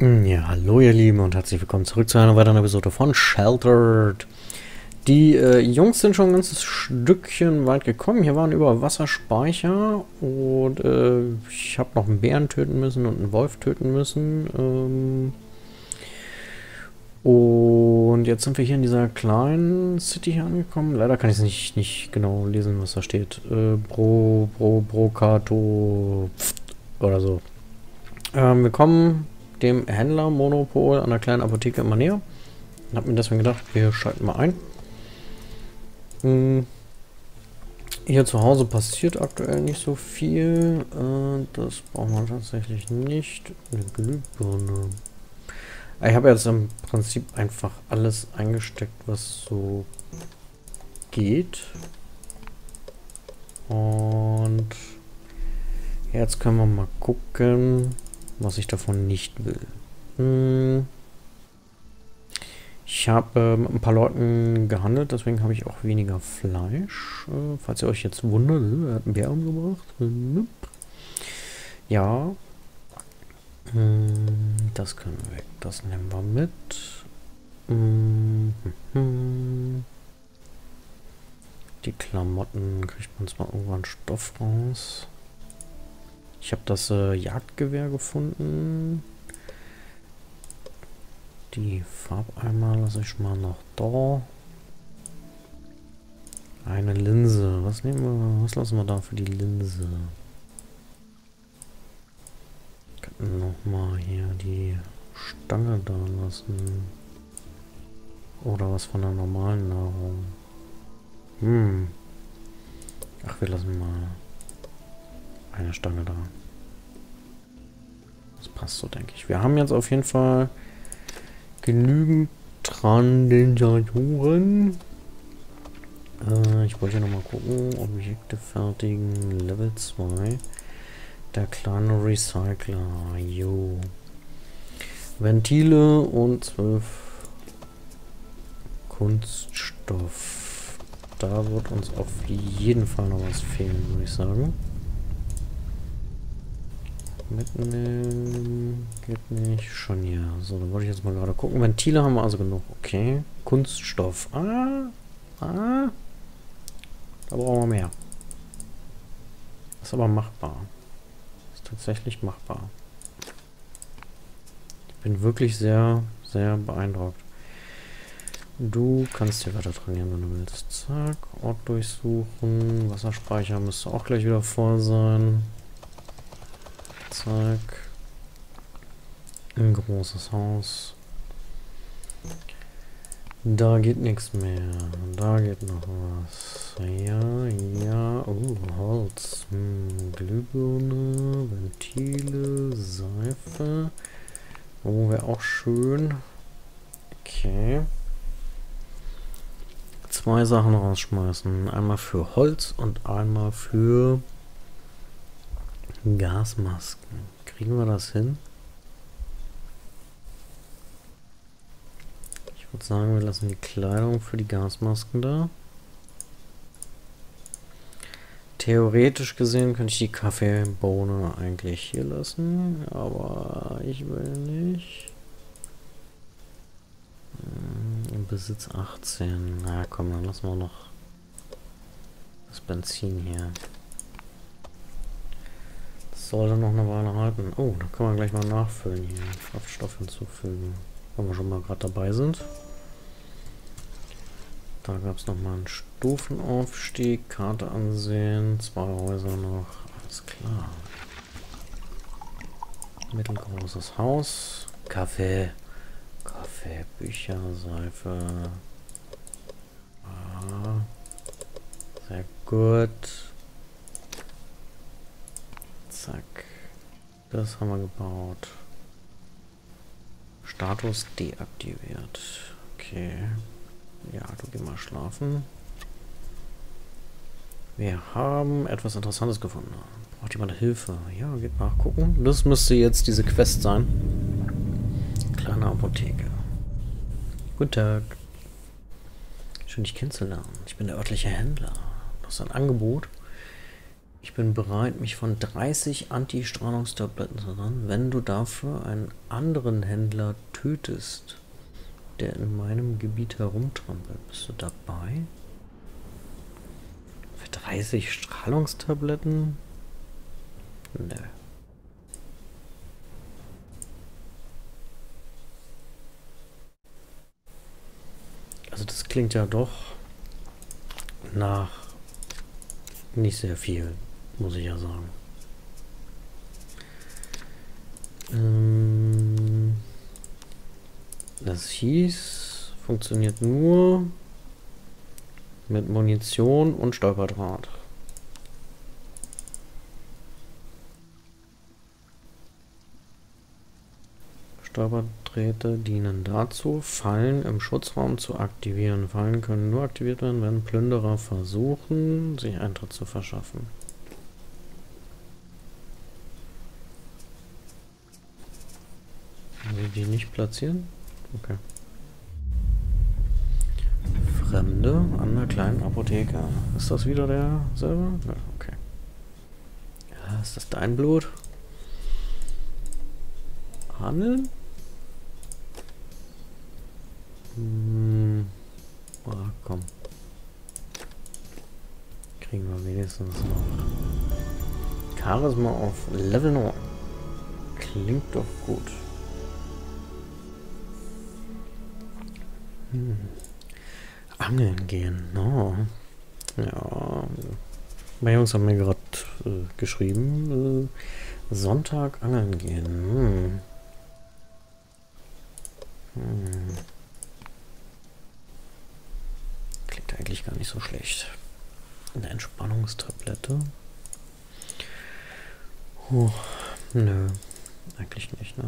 Ja, hallo ihr Lieben und herzlich willkommen zurück zu einer weiteren Episode von Sheltered. Die äh, Jungs sind schon ein ganzes Stückchen weit gekommen. Hier waren über Wasserspeicher und äh, ich habe noch einen Bären töten müssen und einen Wolf töten müssen. Ähm und jetzt sind wir hier in dieser kleinen City hier angekommen. Leider kann ich es nicht, nicht genau lesen, was da steht. Äh, Bro, Bro, Brocato oder so. Ähm, wir kommen dem Händler Monopol an der kleinen Apotheke immer näher. Und habe mir deswegen gedacht, wir schalten mal ein. Hm. Hier zu Hause passiert aktuell nicht so viel. Äh, das braucht man tatsächlich nicht. Eine Glühbirne. Ich habe jetzt im Prinzip einfach alles eingesteckt, was so geht. Und jetzt können wir mal gucken was ich davon nicht will. Hm. Ich habe äh, mit ein paar Leuten gehandelt, deswegen habe ich auch weniger Fleisch. Äh, falls ihr euch jetzt wundert, äh, er hat einen Bär umgebracht. Ja. Hm, das können wir weg. Das nehmen wir mit. Hm, Die Klamotten kriegt man zwar irgendwann Stoff raus. Ich habe das äh, Jagdgewehr gefunden. Die Farbeimer lasse ich mal noch da. Eine Linse. Was nehmen wir? Was lassen wir da für die Linse? Könnten noch mal hier die Stange da lassen. Oder was von der normalen Nahrung. Hm. Ach, wir lassen mal eine Stange da. Das passt so, denke ich. Wir haben jetzt auf jeden Fall genügend Transensatoren. Äh, ich wollte noch mal gucken. Objekte fertigen. Level 2. Der kleine Recycler. Jo. Ventile und 12 Kunststoff. Da wird uns auf jeden Fall noch was fehlen, würde ich sagen. Mitnehmen geht nicht. Schon ja. So, dann wollte ich jetzt mal gerade gucken. Ventile haben wir also genug. Okay. Kunststoff. Ah. Ah. Da brauchen wir mehr. Ist aber machbar. Ist tatsächlich machbar. Ich bin wirklich sehr, sehr beeindruckt. Du kannst hier weiter trainieren, wenn du willst. Zack. Ort durchsuchen. Wasserspeicher müsste auch gleich wieder voll sein. Zack. Ein großes Haus. Da geht nichts mehr. Da geht noch was. Ja, ja. Oh, Holz. Hm, Glühbirne, Ventile, Seife. Oh, wäre auch schön. Okay. Zwei Sachen rausschmeißen. Einmal für Holz und einmal für Gasmasken. Kriegen wir das hin? Ich würde sagen, wir lassen die Kleidung für die Gasmasken da. Theoretisch gesehen könnte ich die Kaffeebohne eigentlich hier lassen, aber ich will nicht. Hm, Im Besitz 18. Na komm, dann lassen wir noch das Benzin hier sollte noch eine Weile halten. Oh, da können wir gleich mal nachfüllen hier. Kraftstoff hinzufügen. Wenn wir schon mal gerade dabei sind. Da gab es nochmal einen Stufenaufstieg. Karte ansehen. Zwei Häuser noch. Alles klar. Mittelgroßes Haus. Kaffee. Kaffee, Bücher, Seife. Ah, sehr gut. Zack. Das haben wir gebaut. Status deaktiviert. Okay. Ja, du geh mal schlafen. Wir haben etwas Interessantes gefunden. Braucht jemand Hilfe? Ja, geht nachgucken. Das müsste jetzt diese Quest sein. Kleine Apotheke. Guten Tag. Schön, dich kennenzulernen. Ich bin der örtliche Händler. Du hast ein Angebot. Ich bin bereit, mich von 30 Anti-Strahlungstabletten zu ernähren, wenn du dafür einen anderen Händler tötest, der in meinem Gebiet herumtrampelt. Bist du dabei? Für 30 Strahlungstabletten? Nö. Also das klingt ja doch nach nicht sehr viel, muss ich ja sagen. Ähm, das hieß, funktioniert nur mit Munition und Stolperdraht. Stolperdrähte dienen dazu, Fallen im Schutzraum zu aktivieren. Fallen können nur aktiviert werden, wenn Plünderer versuchen, sich Eintritt zu verschaffen. Also die nicht platzieren? Okay. Fremde an der kleinen Apotheke. Ist das wieder derselbe? Ja, okay. Ja, ist das dein Blut? Handeln? Hm. Oh, komm. Kriegen wir wenigstens noch. Charisma auf Level 9. Klingt doch gut. Hm. Angeln gehen, no. Ja. Meine Jungs haben mir gerade äh, geschrieben, äh, Sonntag angeln gehen. Hm. Hm. Klingt eigentlich gar nicht so schlecht. Eine Entspannungstablette. Oh, nö, eigentlich nicht, ne?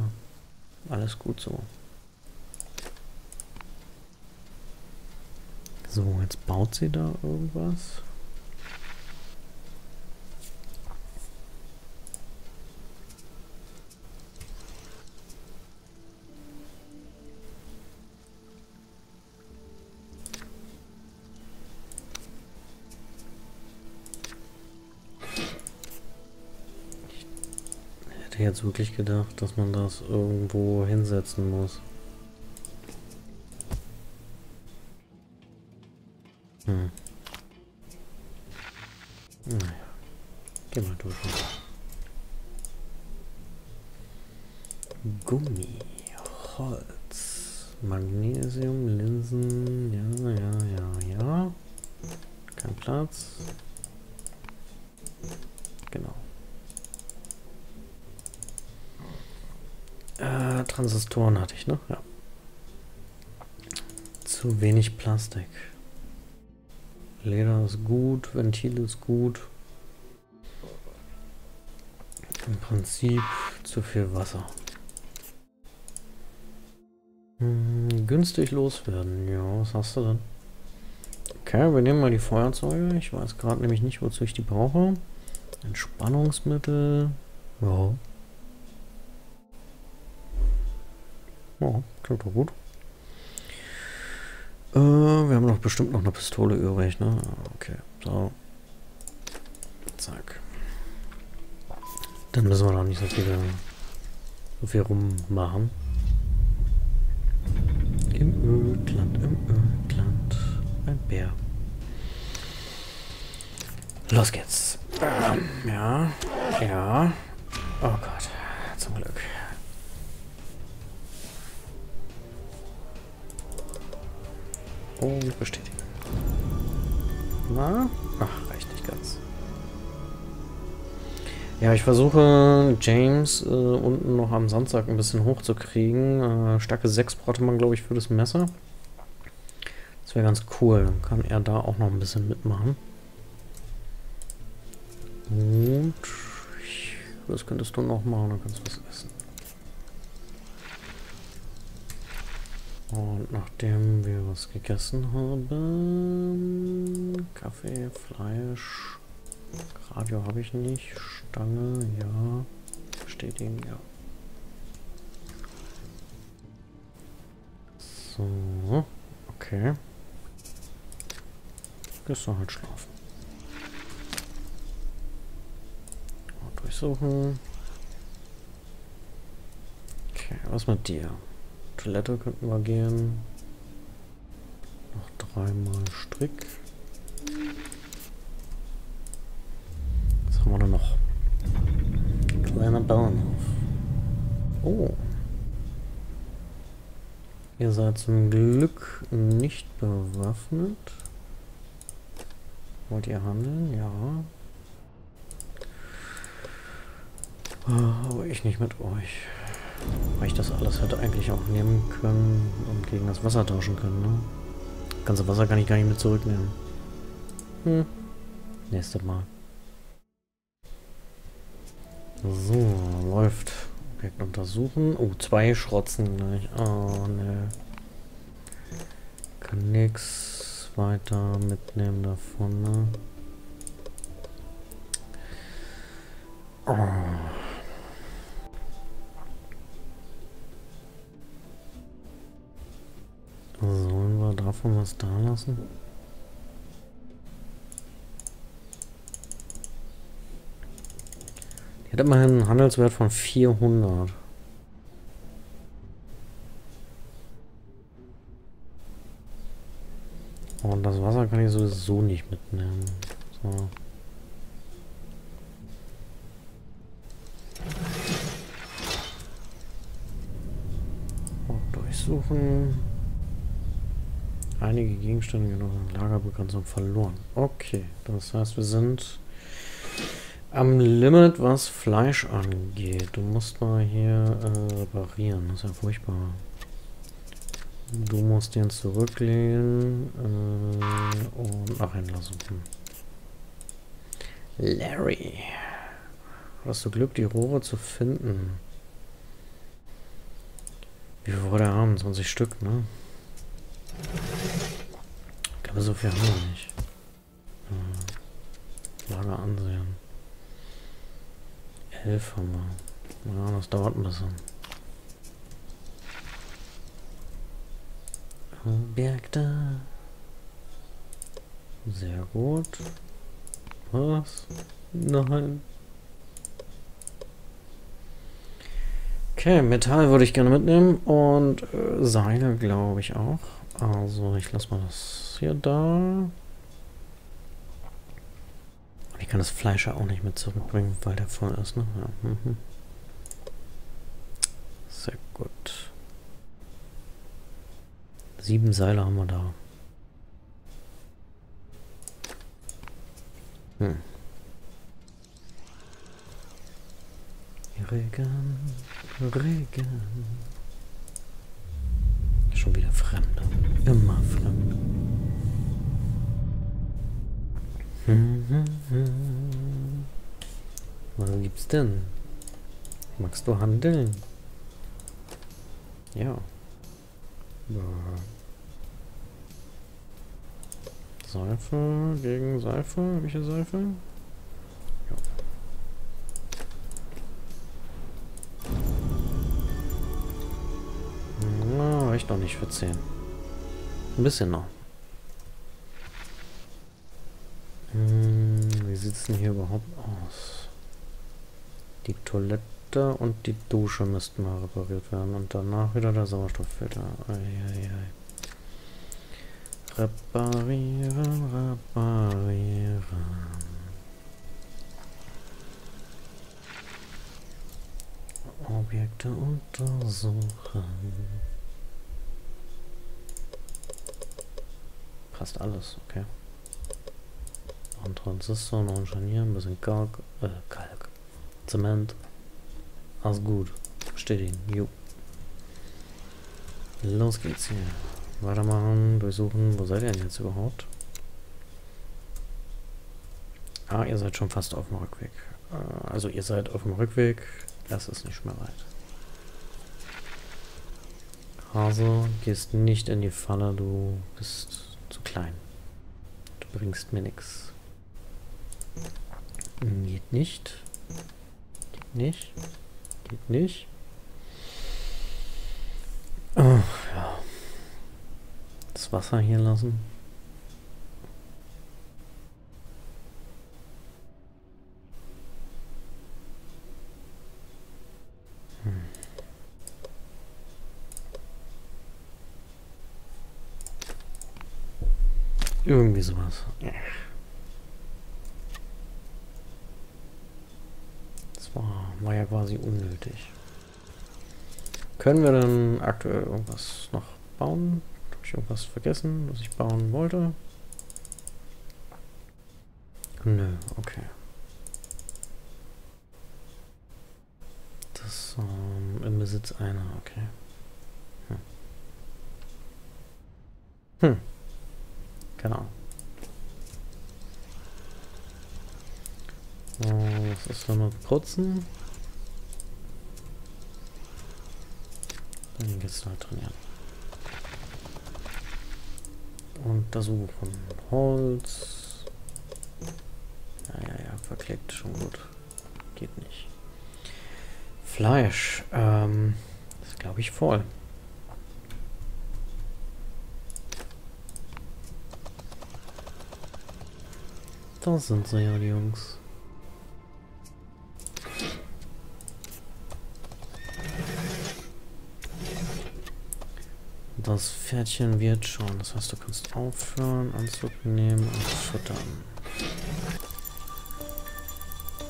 Alles gut so. So, jetzt baut sie da irgendwas. hätte jetzt wirklich gedacht, dass man das irgendwo hinsetzen muss. Hm. Naja. Geh mal durch. Gummi, Holz, Magnesium, Linsen, ja, ja, ja, ja. Kein Platz. Genau. Transistoren hatte ich noch, ja. Zu wenig Plastik. Leder ist gut, Ventil ist gut. Im Prinzip zu viel Wasser. Hm, günstig loswerden. Ja, was hast du denn? Okay, wir nehmen mal die Feuerzeuge. Ich weiß gerade nämlich nicht, wozu ich die brauche. Entspannungsmittel. Ja. Ja, klingt doch gut. Äh, wir haben doch bestimmt noch eine Pistole übrig, ne? Okay, so. Zack. Dann müssen wir noch nicht so viel, so viel rummachen. Im Ödland, im Ödland. Ein Bär. Los geht's. Ähm, ja, ja. Oh Gott, zum Glück. Und bestätigen. Na? Ach, reicht nicht ganz. Ja, ich versuche James äh, unten noch am Sandsack ein bisschen hochzukriegen. Äh, starke 6 brauchte man, glaube ich, für das Messer. Das wäre ganz cool. Dann kann er da auch noch ein bisschen mitmachen. Und was könntest du noch machen? Dann kannst du was essen. Und nachdem wir was gegessen haben, Kaffee, Fleisch, Radio habe ich nicht, Stange, ja, bestätigen, ja. So, okay. Gehst du halt schlafen. durchsuchen. Okay, was mit dir? Toilette könnten wir gehen. Noch dreimal Strick. Was haben wir denn noch? Kleiner Bauernhof. Oh. Ihr seid zum Glück nicht bewaffnet. Wollt ihr handeln? Ja. Aber ich nicht mit euch. Weil ich das alles hätte eigentlich auch nehmen können und gegen das Wasser tauschen können, ne? Das ganze Wasser kann ich gar nicht mit zurücknehmen. Hm. Nächstes Mal. So, läuft. Objekt untersuchen. Oh, zwei Schrotzen gleich. Oh, ne. Kann nix weiter mitnehmen davon, ne? Oh. Sollen wir davon was da lassen? Die hat immerhin einen Handelswert von 400. Und das Wasser kann ich sowieso nicht mitnehmen. So. durchsuchen. Einige Gegenstände noch im Lager bekannt sind verloren. Okay, das heißt, wir sind am Limit, was Fleisch angeht. Du musst mal hier äh, reparieren. Das ist ja furchtbar. Du musst den zurücklehnen äh, und nach Händler suchen. Larry. Hast du Glück, die Rohre zu finden? Wie viel wollte er haben? 20 Stück, ne? Aber so viel haben wir nicht. Äh, Lager ansehen. Elf haben wir. Ja, das dauert ein bisschen. Objekte. Sehr gut. Was? Nein. Okay, Metall würde ich gerne mitnehmen und äh, Seile glaube ich auch. Also ich lasse mal das hier da. Ich kann das Fleisch auch nicht mit zurückbringen, weil der voll ist, ne? Ja. Mhm. Sehr gut. Sieben Seile haben wir da. Hm. Regen, Regen. Schon wieder Fremde. Immer Fremde. Was gibt's denn? Magst du handeln? Ja. Seife gegen Seife. Welche Seife? Reicht noch nicht für 10. Ein bisschen noch. Hm, wie sieht es denn hier überhaupt aus? Die Toilette und die Dusche müssten mal repariert werden. Und danach wieder der Sauerstofffilter. Reparieren, reparieren. Objekte untersuchen. Passt alles, okay. Noch ein Transistor, noch ein Scharnier, ein bisschen Kalk, äh, Kalk, Zement. Alles gut. Bestätigen, jo. Los geht's hier. Weitermachen, durchsuchen. Wo seid ihr denn jetzt überhaupt? Ah, ihr seid schon fast auf dem Rückweg. Äh, also ihr seid auf dem Rückweg. Das ist nicht mehr weit. Hase, gehst nicht in die Falle, du bist klein. Du bringst mir nichts. Geht nicht. Geht nicht. Geht nicht. Oh, ja. Das Wasser hier lassen. Irgendwie sowas. Das war, war ja quasi unnötig. Können wir dann aktuell irgendwas noch bauen? Habe ich irgendwas vergessen, was ich bauen wollte? Nö, okay. Das ähm, im Besitz einer, okay. Hm. Hm. Genau. Mit Putzen? Dann geht's da trainieren. Untersuchen. Holz. Ja, ja, ja, verklickt, schon gut. Geht nicht. Fleisch. Ähm, ist glaube ich voll. Das sind sie ja, die Jungs. Das Pferdchen wird schon. Das heißt, du kannst aufhören, Anzug nehmen und füttern.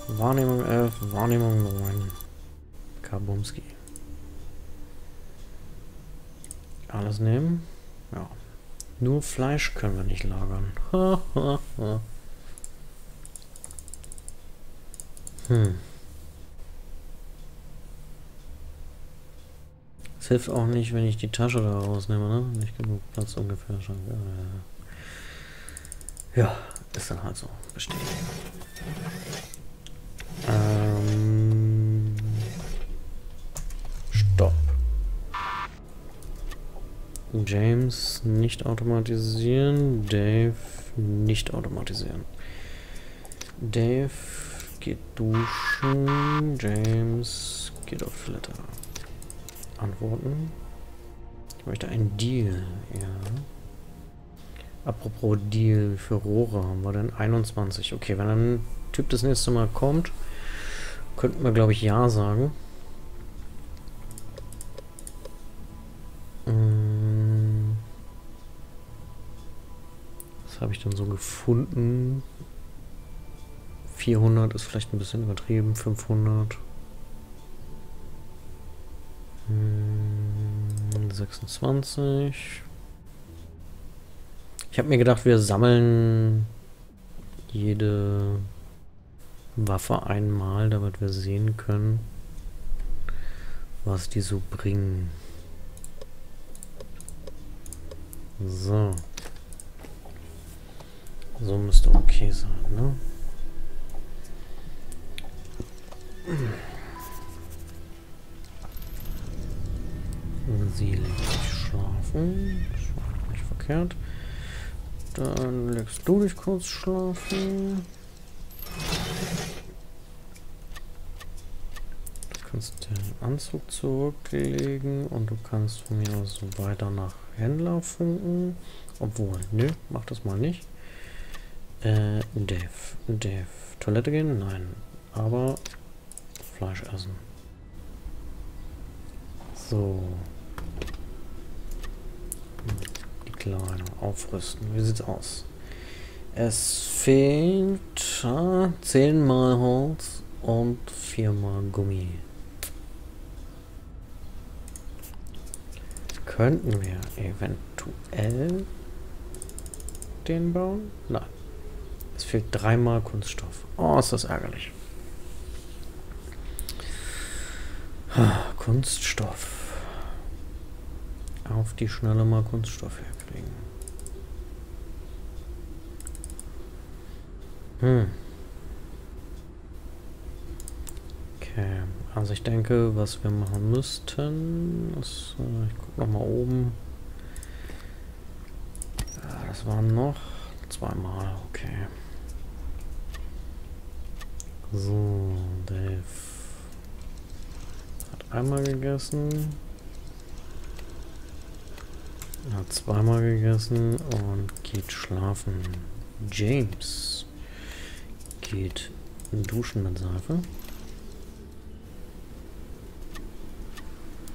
Wahrnehmung 11, Wahrnehmung 9. Kabumski. Alles nehmen? Ja. Nur Fleisch können wir nicht lagern. Hm. Hilft auch nicht, wenn ich die Tasche da rausnehme, ne? Nicht genug Platz ungefähr schon. Ja, ist dann halt so. Bestätigen. Ähm. Stopp. James nicht automatisieren. Dave nicht automatisieren. Dave geht duschen. James geht auf Flatter. Antworten. Ich möchte einen Deal, ja. Apropos Deal für Rohre haben wir denn 21. Okay, wenn ein Typ das nächste Mal kommt, könnten wir glaube ich Ja sagen. Was habe ich denn so gefunden? 400 ist vielleicht ein bisschen übertrieben. 500. Hm, 26. Ich habe mir gedacht, wir sammeln jede Waffe einmal, damit wir sehen können, was die so bringen. So. So müsste okay sein, ne? Sie sich schlafen. Nicht verkehrt. Dann legst du dich kurz schlafen. Du kannst den Anzug zurücklegen und du kannst von mir aus so weiter nach Händler funken. Obwohl, nö, mach das mal nicht. Äh, Dave. Dave. Toilette gehen? Nein. Aber Fleisch essen. So. Die Kleine aufrüsten. Wie sieht's aus? Es fehlt äh, zehnmal Holz und viermal Gummi. Könnten wir eventuell den bauen? Nein. Es fehlt dreimal Kunststoff. Oh, ist das ärgerlich. Kunststoff. Auf die Schnelle mal Kunststoff herkriegen. Hm. Okay, also ich denke, was wir machen müssten, ist, äh, ich gucke noch mal oben. Ja, das waren noch zweimal, okay. So, Dave einmal gegessen. Hat zweimal gegessen und geht schlafen. James geht duschen mit Seife.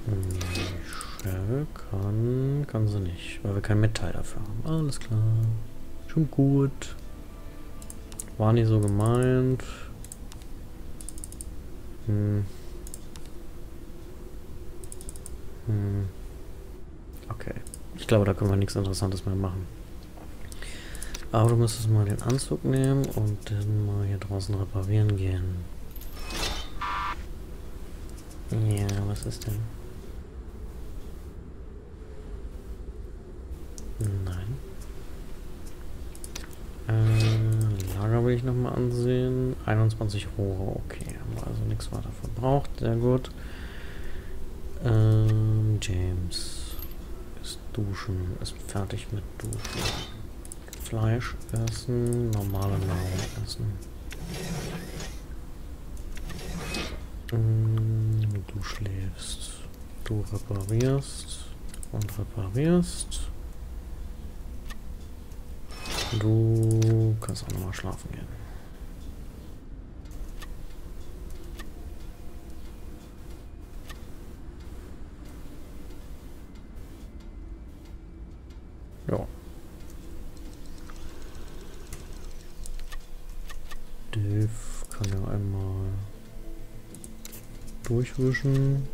Michelle kann, kann sie nicht, weil wir kein Metall dafür haben. Alles klar. Schon gut. War nicht so gemeint. Hm. Hm. Ich glaube, da können wir nichts Interessantes mehr machen. Aber du müsstest mal den Anzug nehmen und dann mal hier draußen reparieren gehen. Ja, was ist denn? Nein. Äh, Lager will ich nochmal ansehen. 21 Rohre, okay. Also nichts weiter verbraucht. Sehr gut. Ähm, James duschen, ist fertig mit duschen. Fleisch essen, normale Nahrung essen. Mm, du schläfst. Du reparierst und reparierst. Du kannst auch nochmal schlafen gehen. Ja. Dave kann ja einmal durchwischen.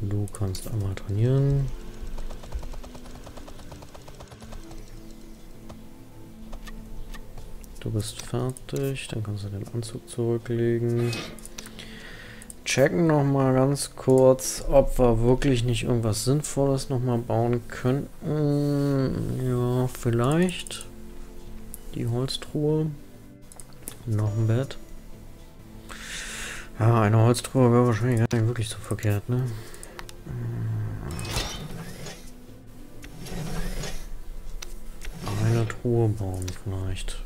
Du kannst einmal trainieren. Du bist fertig, dann kannst du den Anzug zurücklegen. Checken noch mal ganz kurz, ob wir wirklich nicht irgendwas Sinnvolles noch mal bauen könnten. Ja, vielleicht. Die Holztruhe. Noch ein Bett. Ja, eine Holztruhe wäre wahrscheinlich gar nicht wirklich so verkehrt, ne? Eine Truhe bauen vielleicht.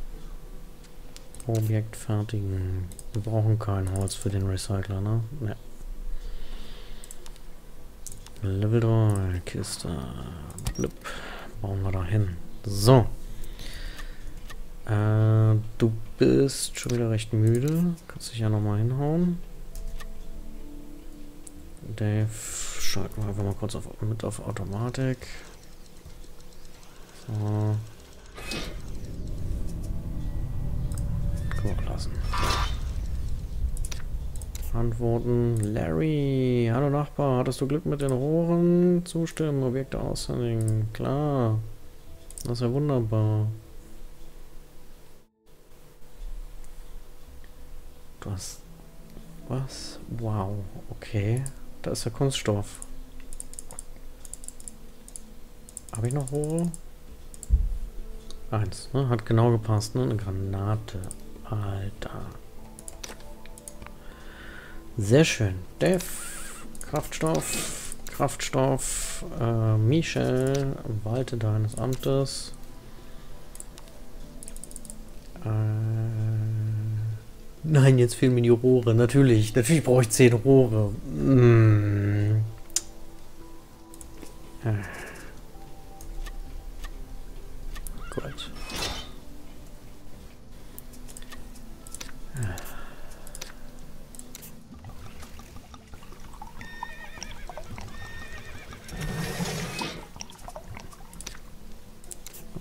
Objekt fertigen. Wir brauchen kein Holz für den Recycler, ne? Ne. Level 3, Kiste. Blip. Bauen wir da hin. So. Äh, du bist schon wieder recht müde. Kannst dich ja nochmal hinhauen. Dave, schalten wir einfach mal kurz auf, mit auf Automatik. So. lassen. Antworten. Larry, hallo Nachbar, hattest du Glück mit den Rohren? Zustimmen, Objekte aushändigen. Klar. Das ist ja wunderbar. Du hast... Was? Wow, okay. Da ist der Kunststoff. Habe ich noch Rohre? Eins, ne? Hat genau gepasst, ne? Eine Granate. Alter. Sehr schön. Dev, Kraftstoff, Kraftstoff, äh, Michel, walte deines Amtes. Äh, nein, jetzt fehlen mir die Rohre. Natürlich, natürlich brauche ich zehn Rohre. Äh. Gut.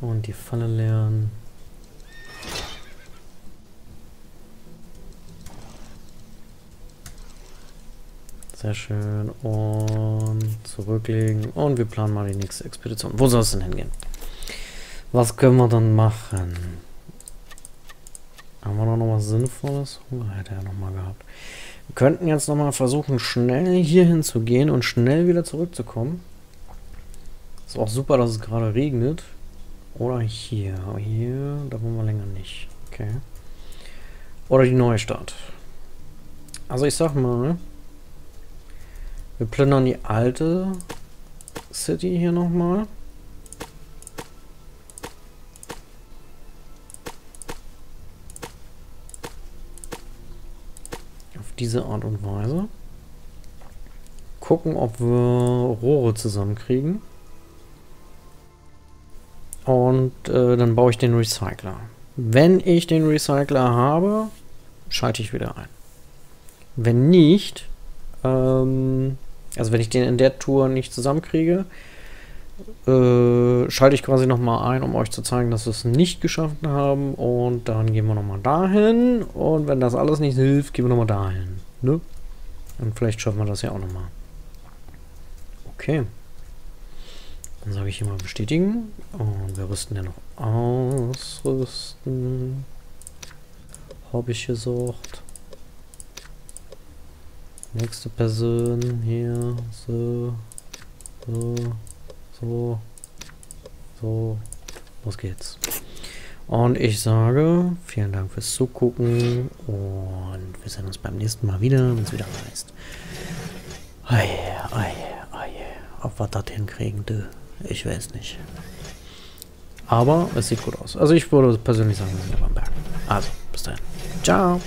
Und die Falle leeren. Sehr schön. Und zurücklegen. Und wir planen mal die nächste Expedition. Wo soll es denn hingehen? Was können wir dann machen? Haben wir noch was Sinnvolles? Hunger hätte er noch mal gehabt. Wir könnten jetzt noch mal versuchen, schnell hier hinzugehen und schnell wieder zurückzukommen. Ist auch super, dass es gerade regnet. Oder hier. Hier, da wollen wir länger nicht. Okay. Oder die neue Stadt. Also ich sag mal, wir plündern die alte City hier nochmal. Auf diese Art und Weise. Gucken, ob wir Rohre zusammenkriegen. Und äh, dann baue ich den Recycler. Wenn ich den Recycler habe, schalte ich wieder ein. Wenn nicht, ähm, also wenn ich den in der Tour nicht zusammenkriege, äh, schalte ich quasi nochmal ein, um euch zu zeigen, dass wir es nicht geschafft haben. Und dann gehen wir nochmal dahin. Und wenn das alles nicht hilft, gehen wir nochmal dahin. Ne? Und vielleicht schaffen wir das ja auch nochmal. Okay. Dann sage ich hier mal bestätigen. Und wir rüsten ja noch ausrüsten. Ich gesucht. Nächste Person hier. So. So. So. So. Los geht's. Und ich sage vielen Dank fürs Zugucken und wir sehen uns beim nächsten Mal wieder, wenn es wieder heißt. Ei, ei, ei. Ob wir das hinkriegen, du. Ich weiß nicht. Aber es sieht gut aus. Also ich würde persönlich sagen, wir sind beim Berg. Also, bis dahin. Ciao.